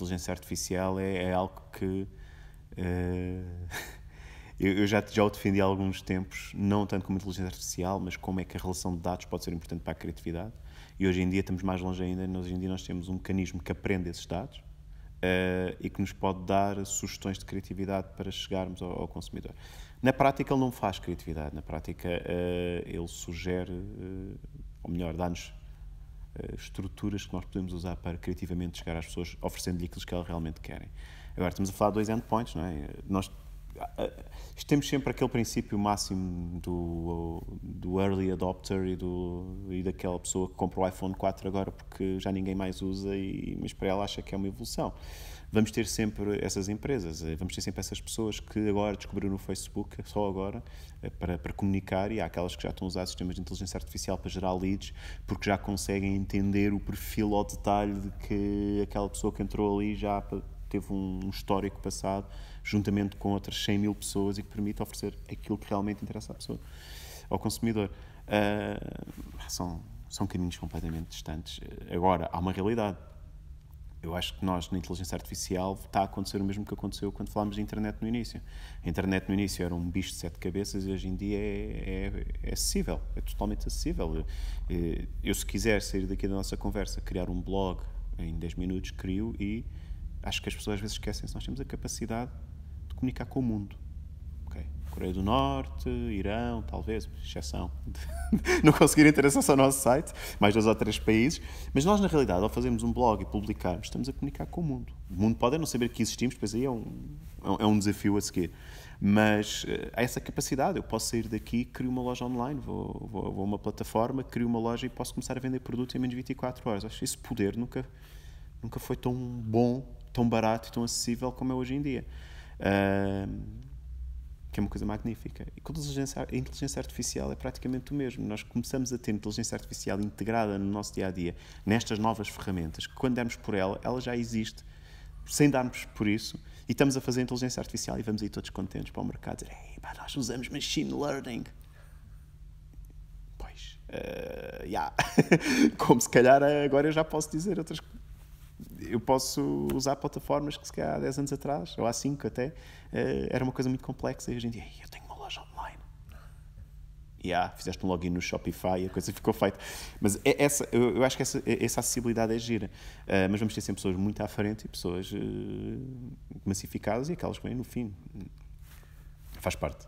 inteligência artificial é, é algo que uh, eu, eu, já, já o defendi há alguns tempos, não tanto como inteligência artificial, mas como é que a relação de dados pode ser importante para a criatividade. E hoje em dia estamos mais longe ainda, hoje em dia nós temos um mecanismo que aprende esses dados uh, e que nos pode dar sugestões de criatividade para chegarmos ao, ao consumidor. Na prática, ele não faz criatividade, na prática, uh, ele sugere, ou melhor, dá-nos estruturas que nós podemos usar para criativamente chegar às pessoas, oferecendo-lhe aquilo que elas realmente querem. Agora, estamos a falar de dois endpoints, não é? Nós temos sempre aquele princípio máximo do, do early adopter e, do, e daquela pessoa que compra o iPhone 4 agora porque já ninguém mais usa, e, mas para ela acha que é uma evolução. Vamos ter sempre essas empresas, eh, vamos ter sempre essas pessoas que agora descobriram o Facebook, só agora, eh, para, para comunicar, e há aquelas que já estão a usar sistemas de inteligência artificial para gerar leads, porque já conseguem entender o perfil ao detalhe de que aquela pessoa que entrou ali já teve um histórico passado, juntamente com outras 100 mil pessoas, e que permite oferecer aquilo que realmente interessa à pessoa, ao consumidor. Uh, são, são caminhos completamente distantes. Agora, há uma realidade eu acho que nós, na inteligência artificial, está a acontecer o mesmo que aconteceu quando falámos de internet no início. A internet no início era um bicho de sete cabeças e hoje em dia é, é, é acessível, é totalmente acessível. Eh, eu, se quiser sair daqui da nossa conversa, criar um blog em 10 minutos, crio e acho que as pessoas às vezes esquecem-se. Nós temos a capacidade de comunicar com o mundo. Coreia do Norte, Irão, talvez, exceção não conseguirem ter acesso ao nosso site, mais dois ou três países, mas nós, na realidade, ao fazermos um blog e publicarmos, estamos a comunicar com o mundo. O mundo pode não saber que existimos, depois aí é um, é um desafio a seguir. Mas uh, há essa capacidade, eu posso sair daqui, crio uma loja online, vou, vou, vou a uma plataforma, crio uma loja e posso começar a vender produtos em menos de 24 horas. Acho que esse poder nunca, nunca foi tão bom, tão barato e tão acessível como é hoje em dia. Uh, que é uma coisa magnífica. E com a inteligência, a inteligência artificial é praticamente o mesmo. Nós começamos a ter inteligência artificial integrada no nosso dia a dia, nestas novas ferramentas, que quando dermos por ela, ela já existe, sem darmos por isso, e estamos a fazer inteligência artificial e vamos aí todos contentes para o mercado dizer: Ei, pá, nós usamos machine learning. Pois, uh, yeah. como se calhar agora eu já posso dizer outras coisas eu posso usar plataformas que se calhar há 10 anos atrás, ou há 5 até, eh, era uma coisa muito complexa e hoje em dia, eu tenho uma loja online. E yeah, fizeste um login no Shopify a coisa ficou feita. Mas é essa, eu, eu acho que essa, essa acessibilidade é gira. Uh, mas vamos ter sempre pessoas muito à frente e pessoas uh, massificadas e aquelas que vêm no fim. Faz parte.